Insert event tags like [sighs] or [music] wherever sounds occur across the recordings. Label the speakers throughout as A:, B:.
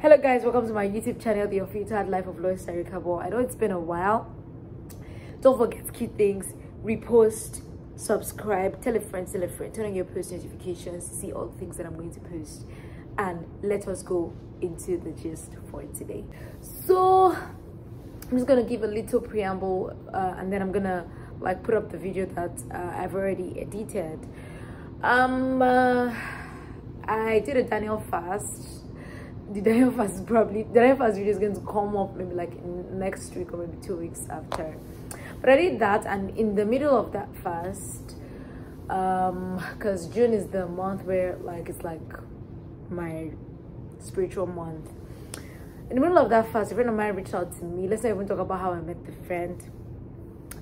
A: hello guys welcome to my youtube channel the unfiltered life of lois Tarikabor i know it's been a while. Don't forget key things repost subscribe tell a friend tell a friend. Turn on your post notifications see all the things that i'm going to post. And let us go into the gist for today. So i'm just gonna give a little preamble uh, and then i'm gonna like put up the video that uh, i've already edited. Um uh, i did a daniel fast the Daniel fast is probably the Daniel fast video is going to come up maybe like next week or maybe two weeks after. But I did that, and in the middle of that fast, um, because June is the month where like it's like my spiritual month. In the middle of that fast, a friend of mine reached out to me. Let's not even talk about how I met the friend.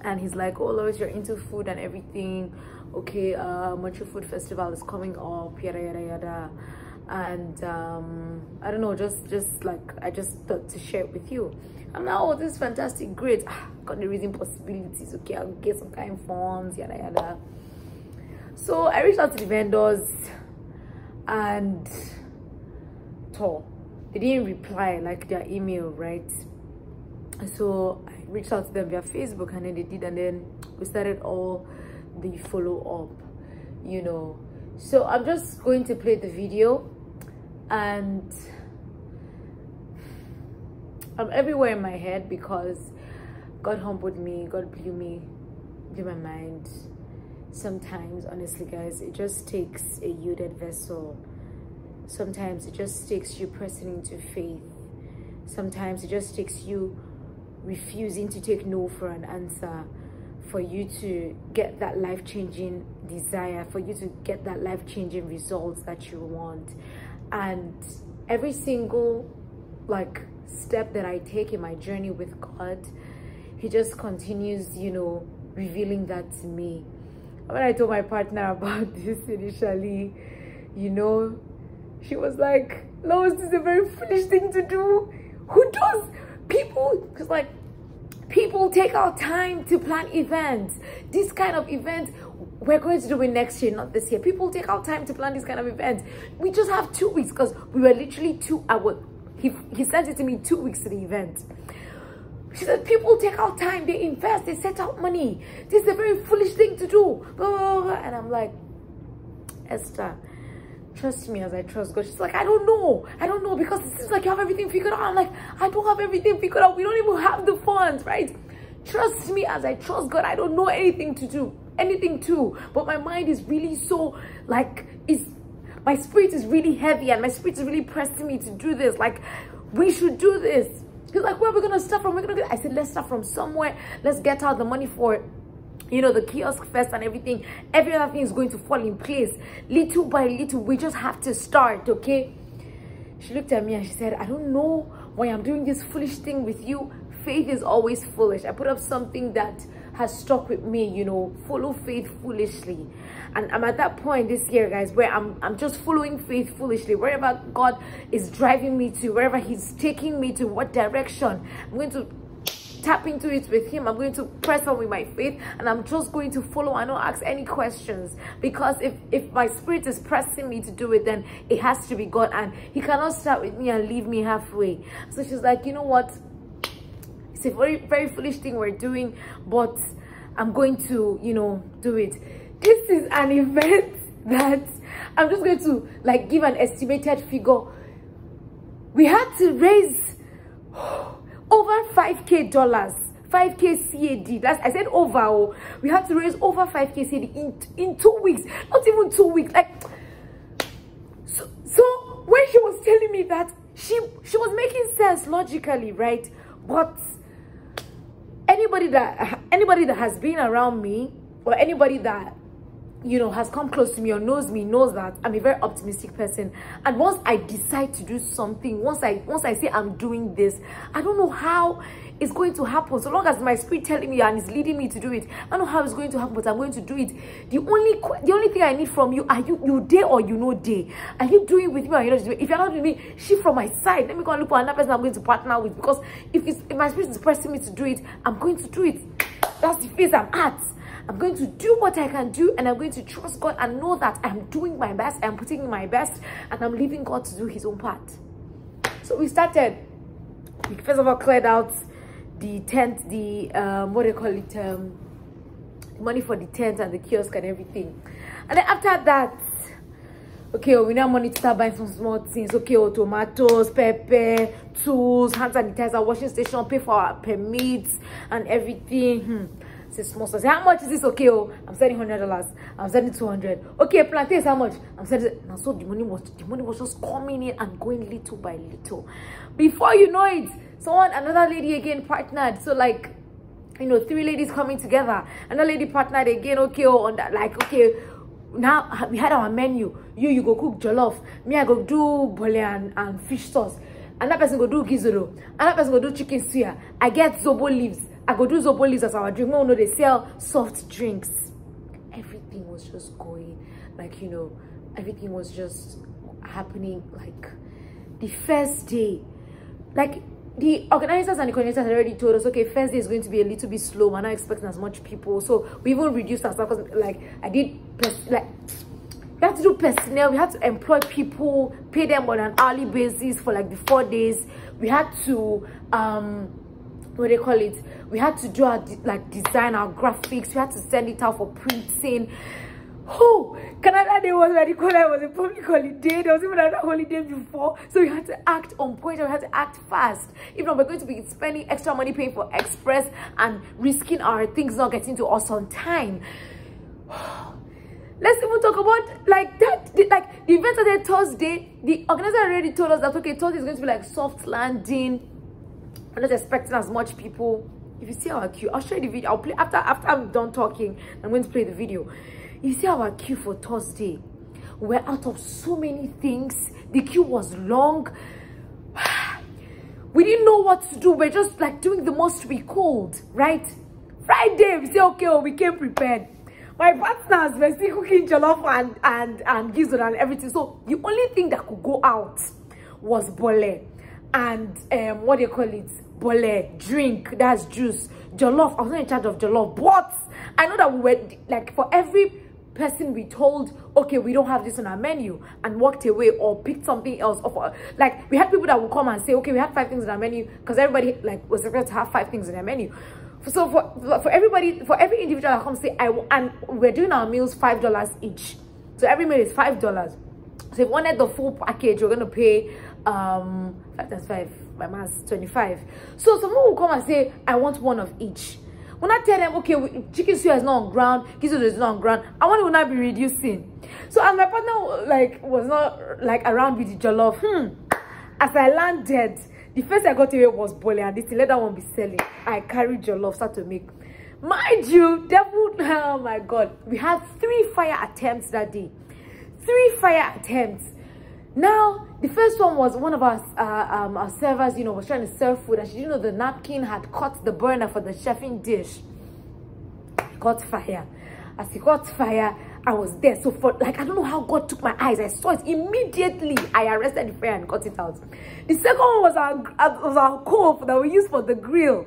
A: And he's like, "Oh, Lois, you're into food and everything. Okay, uh, Montreal Food Festival is coming up. Yada yada yada." And um, I don't know, just just like I just thought to share it with you. I'm now, oh, this is fantastic, great. Ah, got the reason possibilities. Okay, I'll get some kind of funds, yada yada. So I reached out to the vendors, and told they didn't reply like their email, right? So I reached out to them via Facebook, and then they did, and then we started all the follow up, you know. So I'm just going to play the video and I'm everywhere in my head because God humbled me, God blew me, blew my mind. Sometimes, honestly, guys, it just takes a yielded vessel. Sometimes it just takes you pressing into faith. Sometimes it just takes you refusing to take no for an answer for you to get that life-changing desire for you to get that life-changing results that you want and every single like step that i take in my journey with god he just continues you know revealing that to me. When i told my partner [laughs] about this initially you know she was like lois this is a very foolish thing to do. Who does? People because like people take our time to plan events. This kind of event we're going to do it next year not this year people take our time to plan this kind of events we just have two weeks because we were literally two hours he, he sent it to me two weeks to the event she said people take out time they invest they set out money this is a very foolish thing to do and i'm like esther trust me as I trust God. She's like, I don't know. I don't know because it seems like you have everything figured out. I'm like, I don't have everything figured out. We don't even have the funds, right? Trust me as I trust God. I don't know anything to do, anything to. But my mind is really so like is my spirit is really heavy and my spirit is really pressing me to do this. Like, we should do this. He's like, where are we gonna start from? We're gonna get I said, let's start from somewhere. Let's get out the money for you know the kiosk first and everything every other thing is going to fall in place little by little we just have to start okay she looked at me and she said i don't know why i'm doing this foolish thing with you faith is always foolish i put up something that has stuck with me you know follow faith foolishly. And i'm at that point this year guys where i'm i'm just following faith foolishly. Wherever god is driving me to wherever he's taking me to what direction i'm going to tap into it with him. I'm going to press on with my faith and i'm just going to follow and not ask any questions. Because if if my spirit is pressing me to do it then it has to be god and he cannot start with me and leave me halfway. So she's like you know what it's a very very foolish thing we're doing but i'm going to you know do it. This is an event [laughs] that i'm just going to like give an estimated figure. We had to raise [sighs] over 5k dollars 5k cad that's i said over oh. We had to raise over 5k cad in in two weeks not even two weeks like so, so when she was telling me that she she was making sense logically right? But anybody that anybody that has been around me or anybody that you know has come close to me or knows me knows that i'm a very optimistic person. And once i decide to do something once i once i say i'm doing this i don't know how it's going to happen. So long as my spirit telling me and is leading me to do it i don't know how it's going to happen but i'm going to do it. The only the only thing i need from you are you you day or you know day? Are you doing with me or you're not doing? If you're not doing me shift from my side. Let me go and look for another person i'm going to partner with. Because if it's if my spirit is pressing me to do it i'm going to do it. That's the phase i'm at I'm going to do what I can do and I'm going to trust God and know that I'm doing my best, I'm putting in my best, and I'm leaving God to do his own part. So we started. We first of all cleared out the tent, the um, what do you call it? Um, money for the tent and the kiosk and everything. And then after that, okay, oh, we now money to start buying some small things. Okay, oh, tomatoes, pepper, tools, hand sanitizer, washing station, pay for our permits and everything. Hmm. How much is this? Okay, oh, I'm sending hundred dollars. I'm sending two hundred. Okay, plantain how much? I'm sending. Now, so the money was the money was just coming in and going little by little. Before you know it, someone another lady again partnered. So like you know, three ladies coming together. Another lady partnered again, okay, oh, on that, like, okay, now we had our menu. You, you go cook jollof. Me, I go do bole and, and fish sauce. Another person go do gizoro. Another person go do chicken suya. I get zobo leaves. I go do zobo leaves as our drink. No, no, they sell soft drinks. Everything was just going, like, you know, everything was just happening, like, the first day. Like, the organizers and the coordinators had already told us, okay, first day is going to be a little bit slow. We're not expecting as much people. So we even reduced our stuff because, like, I did, like, we had to do personnel. We had to employ people, pay them on an hourly basis for like the four days. We had to, um, what they call it? We had to do our, like, design, our graphics. We had to send it out for printing. Oh canada day was what you call it was a public holiday. There was even another holiday before. So we had to act on point we had to act fast. If not we're going to be spending extra money paying for express and risking our things not getting to us on time. [sighs] Let's even talk about like that the, like the event started thursday. The organizer already told us that okay thursday is going to be like soft landing i'm not expecting as much people. If you see our queue i'll show you the video. I'll play after after i'm done talking i'm going to play the video. You see our queue for thursday? We're out of so many things. The queue was long. [sighs] We didn't know what to do. We're just like doing the most we could right? Friday we say okay oh, we came prepared. My partners were still cooking jollof and and and gizzard and everything. So the only thing that could go out was bole and um what do you call it bole drink that's juice. Jollof i was not in charge of jollof but i know that we were like for every person we told okay we don't have this on our menu and walked away or picked something else off like we had people that would come and say okay we have five things on our menu because everybody like was expected to have five things on their menu. So for for everybody for every individual that comes say i and we're doing our meals five dollars each. So every meal is five dollars. So if you wanted the full package you're gonna pay um five times five my maths 25 so someone will come and say i want one of each when I tell them, okay, chicken suya is not on ground, gizzard is not on ground, I want to not be reducing. So as my partner like was not like around with the jollof, hmm, as I landed, the first I got away was bole and this let that one be selling. I carried jollof, start to make. Mind you, devil, [laughs] oh my god, we had three fire attempts that day. Three fire attempts. Now, the first one was one of our, uh, um, our servers, you know, was trying to serve food and she didn't know the napkin had caught the burner for the chafing dish. It caught fire. As he caught fire, I was there. So for like, I don't know how God took my eyes. I saw it immediately. I arrested the fire and got it out. The second one was our, was our coal that we used for the grill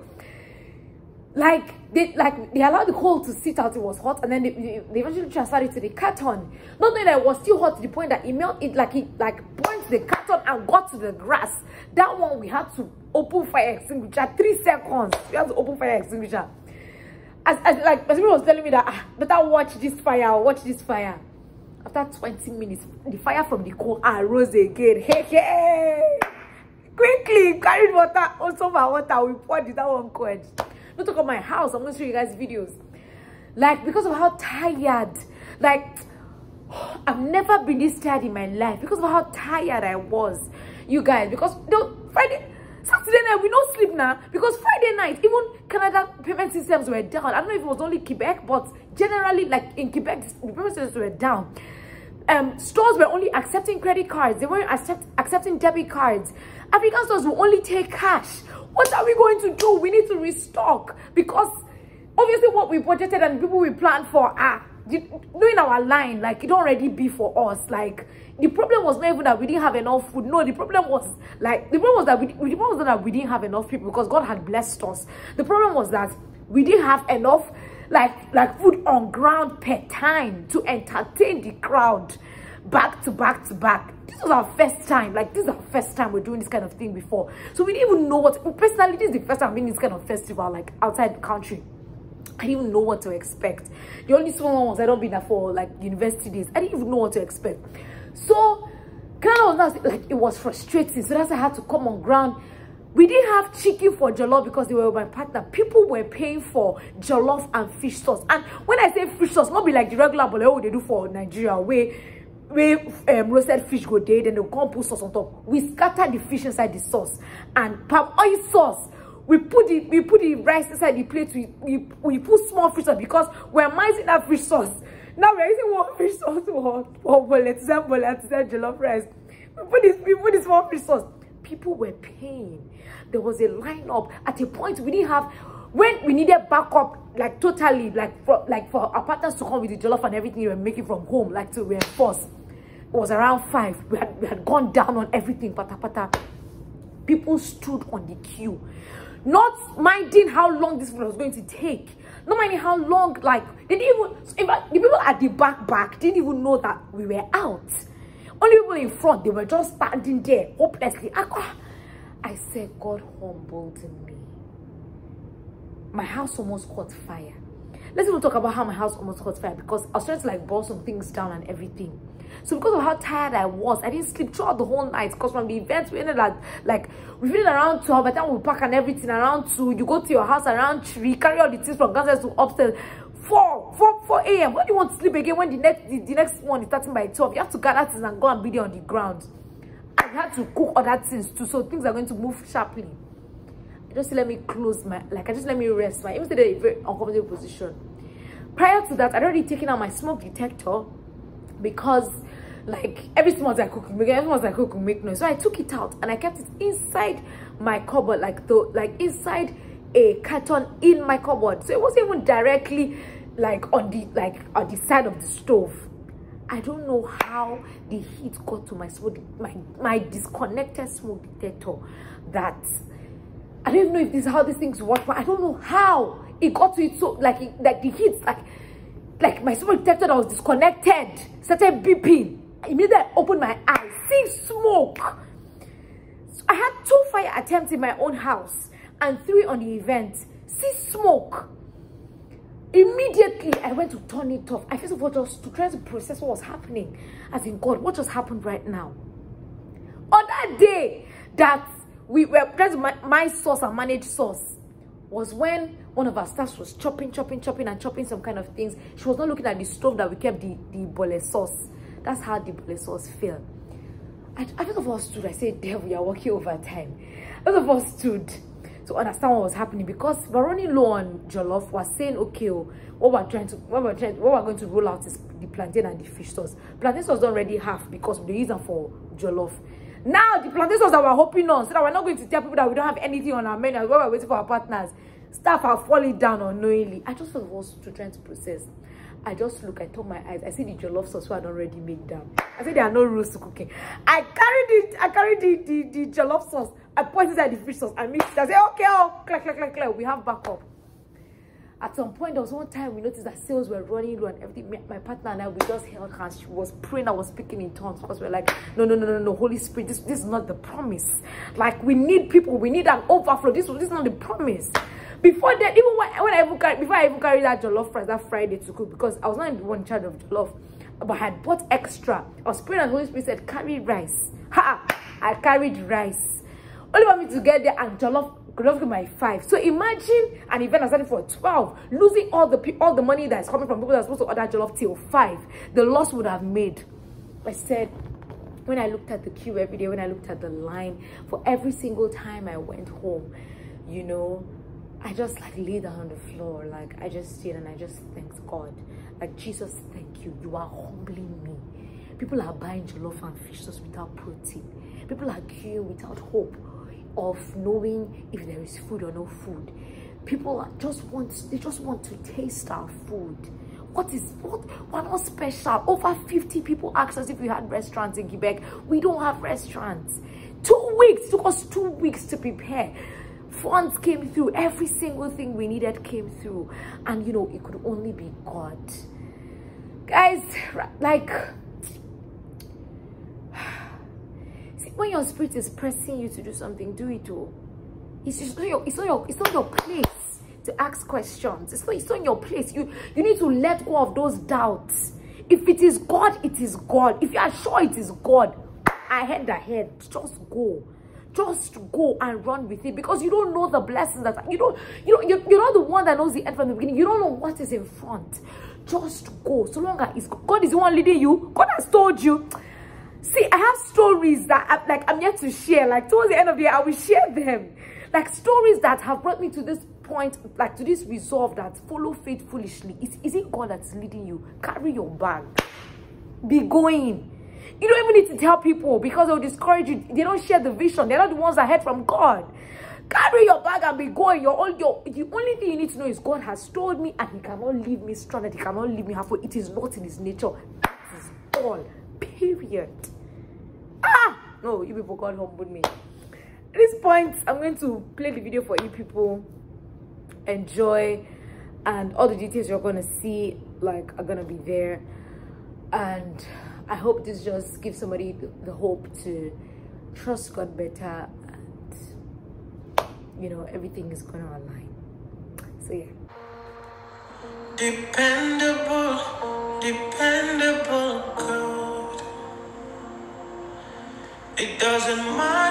A: like they like they allowed the coal to sit out it was hot and then they, they eventually transferred it to the carton not that it was still hot to the point that it melted it like it like burnt the carton and got to the grass. That one we had to open fire extinguisher three seconds. We had to open fire extinguisher. As, as like my was telling me that ah, better watch this fire watch this fire. After 20 minutes the fire from the coal arose again. Hey hey! Quickly carried water also my water we poured it that one quench don't talk about my house. I'm going to show you guys videos. Like because of how tired like i've never been this tired in my life because of how tired i was you guys. Because the friday saturday night we no sleep now. Because friday night even canada payment systems were down. I don't know if it was only quebec but generally like in quebec the payment systems were down. Um stores were only accepting credit cards. They weren't accept, accepting debit cards. African stores will only take cash what are we going to do? We need to restock because obviously what we budgeted and people we planned for are doing our line like it already be for us. Like the problem was not even that we didn't have enough food. No the problem was like the problem was that we the problem was that we didn't have enough people because god had blessed us. The problem was that we didn't have enough like like food on ground per time to entertain the crowd back to back to back this was our first time like this is our first time we're doing this kind of thing before so we didn't even know what personally this is the first time i being this kind of festival like outside the country I didn't even know what to expect. The only small ones I don't been there for like university days. I didn't even know what to expect. So kind of was like it was frustrating. So that's I had to come on ground. We didn't have chicken for jollof because they were my partner. People were paying for jollof and fish sauce. And when I say fish sauce, not be like the regular bolero they do for Nigeria, where where um, roasted fish go there, then they'll come put sauce on top. We scatter the fish inside the sauce and palm oil sauce. We put the we put the rice inside the plate. We we, we put small fish sauce because we're mincing that fish sauce. Now we're using one [laughs] fish sauce for for boletisan boletisan jollof rice. We put this we put this small fish sauce. People were paying. There was a lineup at a point we didn't have when we needed backup like totally like for like for our partners to come with the jollof and everything we were making from home like to reinforce it was around five. We had we had gone down on everything pata pata people stood on the queue. Not minding how long this was going to take. Not minding how long like they didn't even in fact the people at the back back didn't even know that we were out. Only people in front they were just standing there hopelessly. I, I said god humbled me. My house almost caught fire. Let's even talk about how my house almost caught fire because i was trying to like boil some things down and everything so because of how tired I was, I didn't sleep throughout the whole night. Because from the event, we ended at like we finished around 12. By the time we pack and everything around 2, you go to your house around 3, carry all the things from downstairs to upstairs. 4, 4, 4 a.m. When do you want to sleep again when the next the, the next one is starting by 12? You have to gather things and go and be there on the ground. I had to cook other things too, so things are going to move sharply. Just let me close my like I just let me rest my even in a very uncomfortable position. Prior to that, I'd already taken out my smoke detector because like every small I cook make every small I cook make noise. So I took it out and I kept it inside my cupboard like the like inside a carton in my cupboard. So it wasn't even directly like on the like on the side of the stove. I don't know how the heat got to my smoke my my disconnected smoke detector that I don't even know if this is how these things work but I don't know how it got to it so like it, like the heat like like my smoke detector that was disconnected started beeping immediately I opened my eyes, see smoke. So I had two fire attempts in my own house and three on the event. See smoke. Immediately, I went to turn it off. I first of all just to try to process what was happening. As in, God, what just happened right now? On that day that we were to my, my source and manage source was when one of our staffs was chopping, chopping, chopping, and chopping some kind of things. She was not looking at the stove that we kept the, the bole sauce that's how the police sauce feel. I, I first of all stood, I said, devil, we are working overtime. First of us stood to understand what was happening because we're running low on Jollof was saying, okay, oh, what we're trying to, what we're trying, what we're going to roll out is the plantain and the fish sauce. Plantain sauce don't already half because we use them for Jollof. Now the plantain sauce that we're hoping on, so that we're not going to tell people that we don't have anything on our menu while we're waiting for our partners. Staff are falling down unknowingly. I just was to trying to process. I just look, I turn my eyes, I see the jollof sauce so I already make down. I said there are no rules to cooking. I carried it, I carried the, the, the jollof sauce. I put inside the fish sauce. I mixed it. I said, okay, oh, clack, clack, clack, clack. We have backup. At some point, there was one time we noticed that sales were running low and everything. My partner and I, we just held hands. She was praying, I was speaking in tongues because we we're like, no, no, no, no, no, Holy Spirit, this, this is not the promise. Like, we need people, we need an overflow. This, this is not the promise before that even when, when i even carry before i even carried that jollof rice that friday to cook because i was not the one in charge of jollof but i had bought extra was praying and holy spirit said carry rice ha i carried rice only for me to get there and jollof jollof my five so imagine an event i started for 12 losing all the all the money that's coming from people that are supposed to order jollof till five the loss would have made i said when I looked at the queue every day, when I looked at the line, for every single time I went home, you know, I just like lay down on the floor. Like I just stayed and I just thanked God. Like Jesus, thank you. You are humbling me. People are buying jollof and fish sauce without protein. People are queuing without hope of knowing if there is food or no food. People just want they just want to taste our food. What is what? We're not special. Over 50 people asked us if we had restaurants in Quebec. We don't have restaurants. Two weeks took us two weeks to prepare funds came through every single thing we needed came through and you know it could only be god guys like
B: when your spirit is pressing you to do something, do it all. It's just not your, it's not your, it's not your place to ask questions. It's not, it's not your place. You, you need to let go of those doubts. If it is God, it is God. If you are sure it is God, ahead ahead, just go just go and run with it because you don't know the blessings that you don't you know you're, you're not the one that knows the end from the beginning you don't know what is in front just go so long as god is the one leading you god has told you see i have stories that I'm, like i'm yet to share like towards the end of the year i will share them like stories that have brought me to this point like to this resolve that follow faith foolishly is, is it god that's leading you carry your bag be going you don't even need to tell people because they'll discourage you. They don't share the vision. They're not the ones that heard from God. Carry your bag and be going. Your all your the only thing you need to know is God has told me and he cannot leave me stranded. He cannot leave me halfway. It is not in his nature. That is all. Period. Ah! No, you people God humbled me. At this point, I'm going to play the video for you people. Enjoy and all the details you're gonna see like are gonna be there and I hope this just gives somebody the hope to trust God better and you know everything is gonna align. So yeah. Dependable, dependable God. It doesn't matter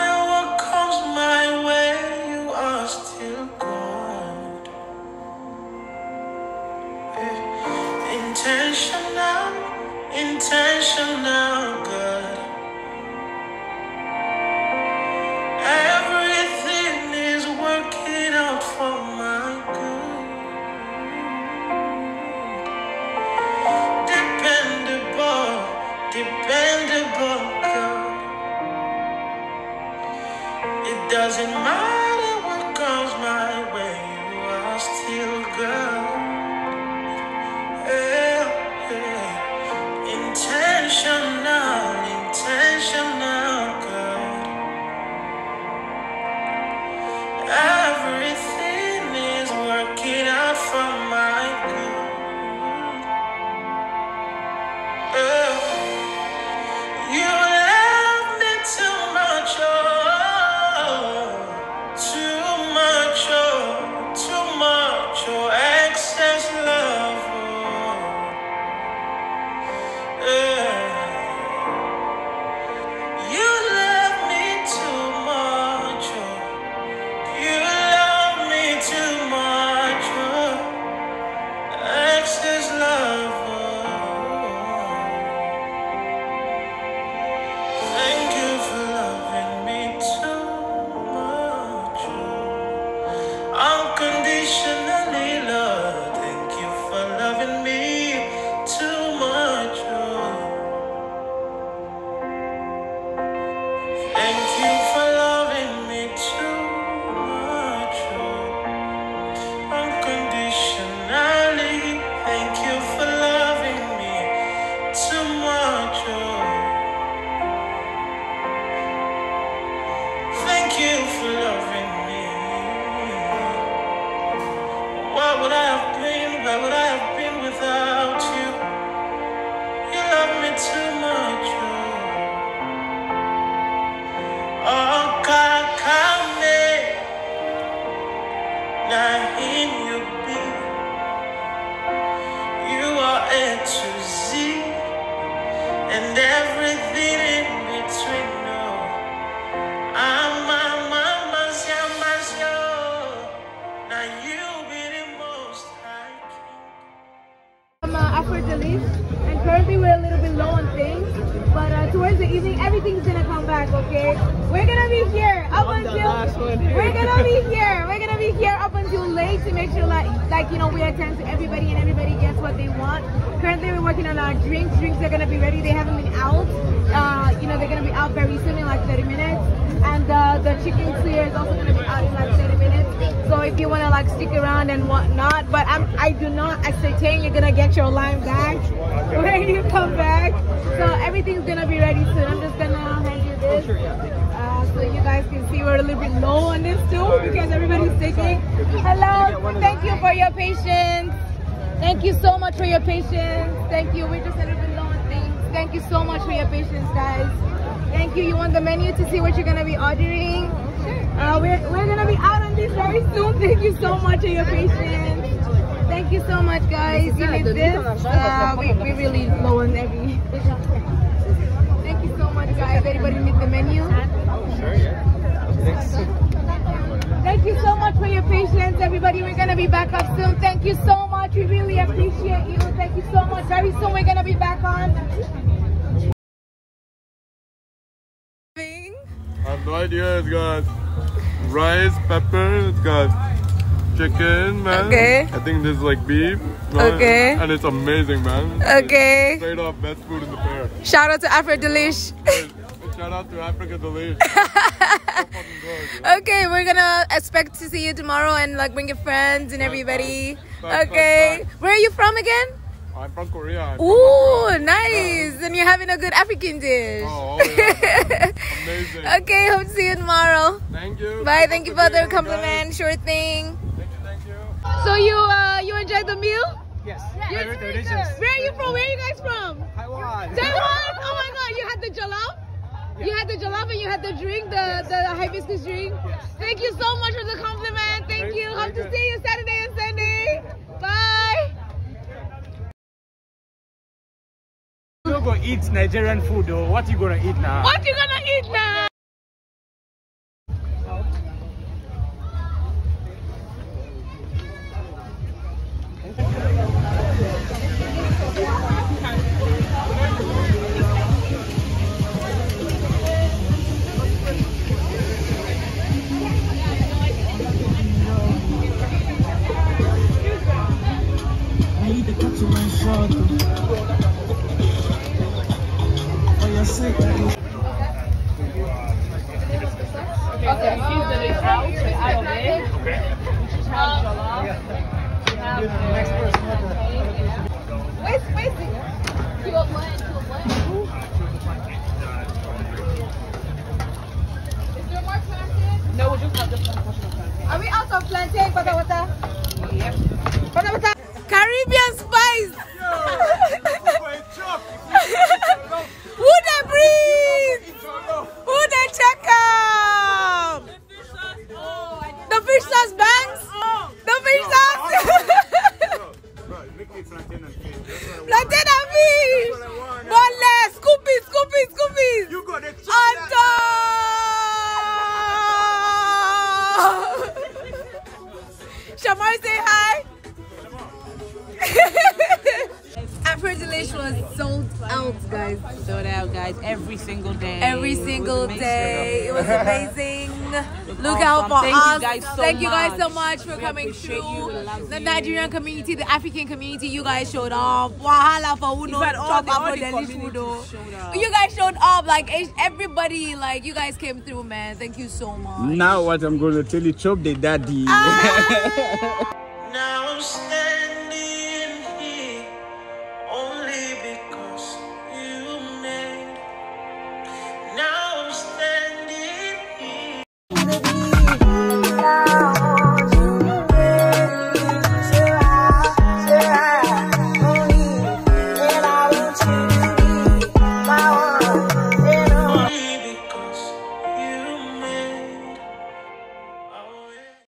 B: Bye-bye. we're a little
C: bit low on things, but uh, towards the evening, everything's gonna come back, okay? We're gonna be here up until...
D: We're
C: gonna be here. We're gonna be here regulate to make sure like, like
B: you
C: know, we attend to everybody and everybody gets what they want. Currently, we're working on our drinks. Drinks
B: are gonna be ready. They haven't been
C: out. Uh, you know, they're gonna be out very soon in like 30 minutes. And uh, the chicken clear
B: is also gonna be out
C: in like 30 minutes. So if you wanna like stick around and whatnot, but I'm, I do not ascertain you're gonna get your lime back [laughs] when you come back. So everything's gonna be ready soon. I'm just gonna hand you this so you guys can see we're a little bit low on this too because everybody's taking. Hello, thank you
B: for your patience. Thank you so much for your patience. Thank you. We're just a little bit low on things. Thank you so much for your patience, guys.
C: Thank you. You want the menu to see what you're gonna be ordering? Uh, we're we're gonna be out on this very soon. Thank you so much for your patience. Thank you so much, guys. You need this. Uh, we we really low on every. Thank you so much, guys. Everybody need the menu. Thank you so much for your patience, everybody. We're gonna be back up soon. Thank you so much. We really appreciate you. Thank you so much. Very soon we're gonna be back on.
E: I have no idea. It's got rice, pepper. It's got chicken, man.
C: Okay.
E: I think this is like beef.
C: Okay.
E: And it's amazing, man.
C: Okay.
E: It's straight off best food in the fair.
C: Shout out to Afro Delish.
E: Shout out to Africa Delish. [laughs] so fucking good. yo.
C: Okay, we're gonna expect to see you tomorrow and like bring your friends and everybody.
E: Back, back,
C: Okay.
E: back.
C: Where are you from again?
E: I'm from Korea. I'm from
C: Ooh, nice. And you're having a good African dish.
E: Oh, oh, yeah. [laughs] Amazing.
C: Okay, hope to see you tomorrow.
E: Thank you.
C: Bye.
E: Keep
C: Thank you for
E: the
C: the
E: game,
C: compliment. Sure thing.
E: Thank you, thank you.
C: So you uh you enjoyed the meal?
D: Yes.
C: You're
D: Very delicious.
C: Where are you from? Where are you guys from?
D: Taiwan.
C: Taiwan. Oh my god, you had the jollof? You had the and you had the drink, the, the hibiscus drink. Thank you so much for the compliment. Thank
D: Very-
C: you. Hope
D: very
C: to see you Saturday and Sunday. Bye.
D: You go eat Nigerian food though. What you gonna eat now?
C: What you gonna eat now? Plantain, Pata Pata?
F: Thank you guys so much.
C: much for
F: We
C: coming through.
F: you. We love
C: The
F: you.
C: Nigerian community, the African community, you guys showed up. Wahala for who knows
F: fact, all the- all
C: Afro
F: the
C: Delish
F: communities
C: food. though.
F: showed up.
C: You guys showed up. Like everybody, like you guys came through, man. Thank you so much.
D: Now what I'm gonna tell you, chop the daddy. Ah! [laughs]
B: Now I'm staying.